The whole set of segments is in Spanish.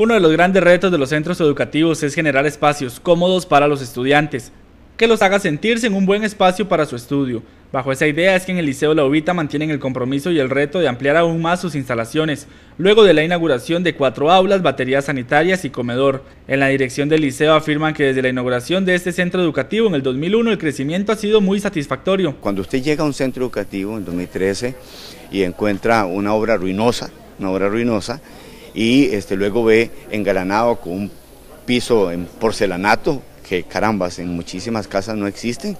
Uno de los grandes retos de los centros educativos es generar espacios cómodos para los estudiantes, que los haga sentirse en un buen espacio para su estudio. Bajo esa idea es que en el Liceo La Ubita mantienen el compromiso y el reto de ampliar aún más sus instalaciones, luego de la inauguración de cuatro aulas, baterías sanitarias y comedor. En la dirección del liceo afirman que desde la inauguración de este centro educativo en el 2001 el crecimiento ha sido muy satisfactorio. Cuando usted llega a un centro educativo en 2013 y encuentra una obra ruinosa, una obra ruinosa, y este, luego ve engalanado con un piso en porcelanato, que carambas, en muchísimas casas no existen.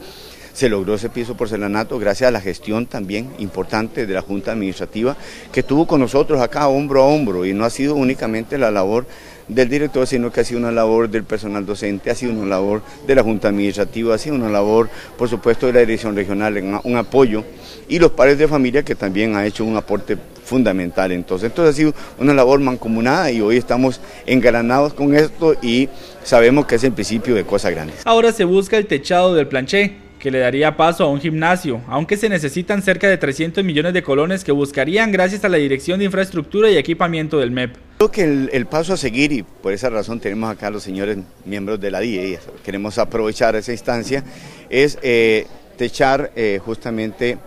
Se logró ese piso porcelanato gracias a la gestión también importante de la Junta Administrativa que tuvo con nosotros acá hombro a hombro y no ha sido únicamente la labor del director, sino que ha sido una labor del personal docente, ha sido una labor de la Junta Administrativa, ha sido una labor, por supuesto, de la Dirección Regional, un apoyo, y los padres de familia que también ha hecho un aporte fundamental. Entonces, entonces ha sido una labor mancomunada y hoy estamos engranados con esto y sabemos que es el principio de cosas grandes. Ahora se busca el techado del planché que le daría paso a un gimnasio, aunque se necesitan cerca de 300 millones de colones que buscarían gracias a la Dirección de Infraestructura y Equipamiento del MEP. Creo que el, paso a seguir, y por esa razón tenemos acá a los señores miembros de la DIE, queremos aprovechar esa instancia, es eh, techar eh, justamente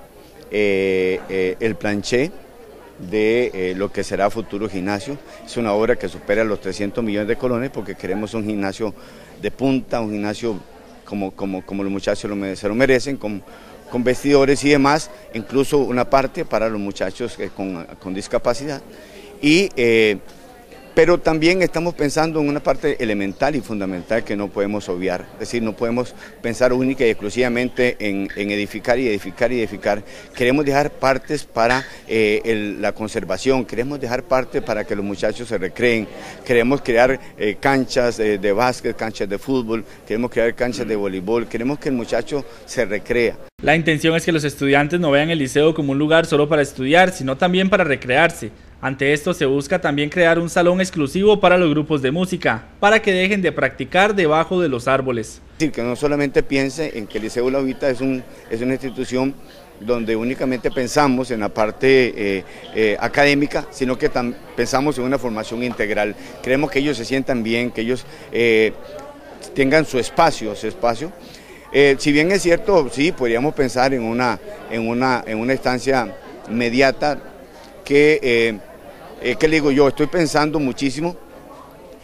eh, el planché de lo que será futuro gimnasio. Es una obra que supera los 300 millones de colones porque queremos un gimnasio de punta, un gimnasio como, como, los muchachos se lo merecen, con, vestidores y demás, incluso una parte para los muchachos con, con discapacidad. Y eh, pero también estamos pensando en una parte elemental y fundamental que no podemos obviar, es decir, no podemos pensar única y exclusivamente en, edificar y edificar y edificar, queremos dejar partes para eh, la conservación, queremos dejar partes para que los muchachos se recreen, queremos crear eh, canchas de básquet, canchas de fútbol, queremos crear canchas de voleibol, queremos que el muchacho se recrea. La intención es que los estudiantes no vean el liceo como un lugar solo para estudiar, sino también para recrearse. Ante esto se busca también crear un salón exclusivo para los grupos de música, para que dejen de practicar debajo de los árboles. Es que no solamente piense en que el Liceo La Vita es, un, es una institución donde únicamente pensamos en la parte eh, eh, académica, sino que pensamos en una formación integral. Creemos que ellos se sientan bien, que ellos eh, tengan su espacio, su espacio. si bien es cierto, sí, podríamos pensar en una, en una, en una estancia mediata que eh, ¿Qué le digo yo? Estoy pensando muchísimo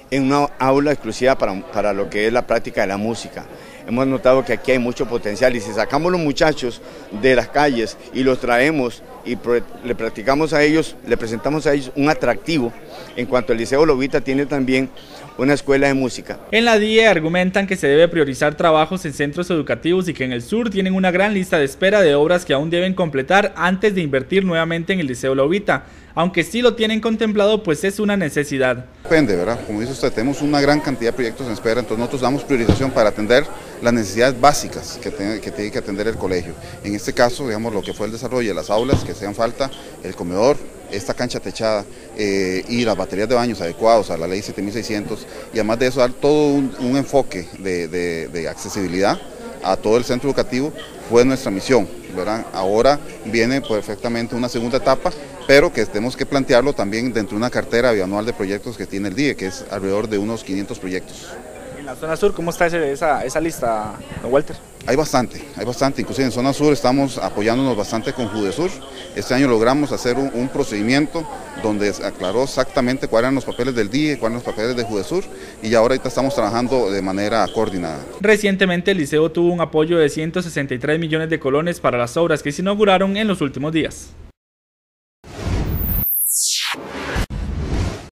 en una aula exclusiva para, lo que es la práctica de la música. Hemos notado que aquí hay mucho potencial y si sacamos los muchachos de las calles y los traemos y le practicamos a ellos, le presentamos a ellos un atractivo, en cuanto el Liceo Lobita tiene también una escuela de música. En la DIE argumentan que se debe priorizar trabajos en centros educativos y que en el sur tienen una gran lista de espera de obras que aún deben completar antes de invertir nuevamente en el Liceo Lobita aunque sí lo tienen contemplado, pues es una necesidad. Depende, ¿verdad? Como dice usted, tenemos una gran cantidad de proyectos en espera, entonces nosotros damos priorización para atender las necesidades básicas que tiene que, atender el colegio. En este caso, digamos, lo que fue el desarrollo de las aulas que sean falta, el comedor, esta cancha techada eh, y las baterías de baños adecuados a la ley 7600 y además de eso dar todo un, enfoque de accesibilidad a todo el centro educativo fue nuestra misión. Ahora viene perfectamente una segunda etapa, pero que tenemos que plantearlo también dentro de una cartera bianual de proyectos que tiene el DIE, que es alrededor de unos 500 proyectos. En la zona sur, ¿cómo está esa, esa lista, Walter? Hay bastante, hay bastante. Inclusive en zona sur estamos apoyándonos bastante con Judesur. Este año logramos hacer un, procedimiento donde aclaró exactamente cuáles eran los papeles del DIE, cuáles eran los papeles de Judesur y ahora ahorita estamos trabajando de manera coordinada. Recientemente el liceo tuvo un apoyo de 163 millones de colones para las obras que se inauguraron en los últimos días.